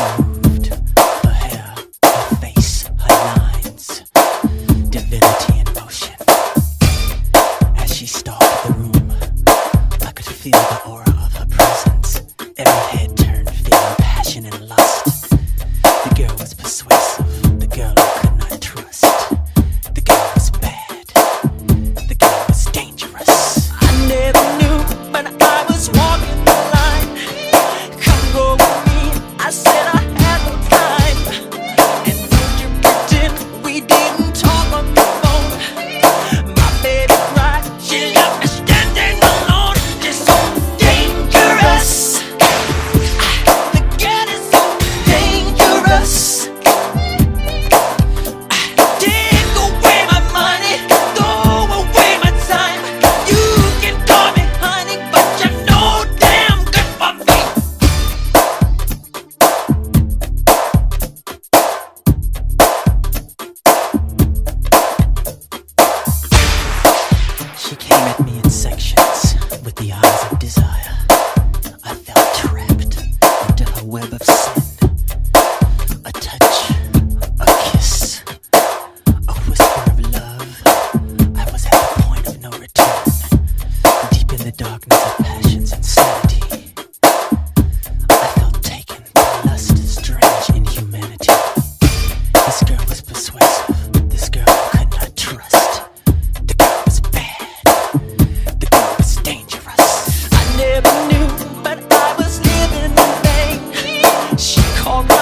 Bye. call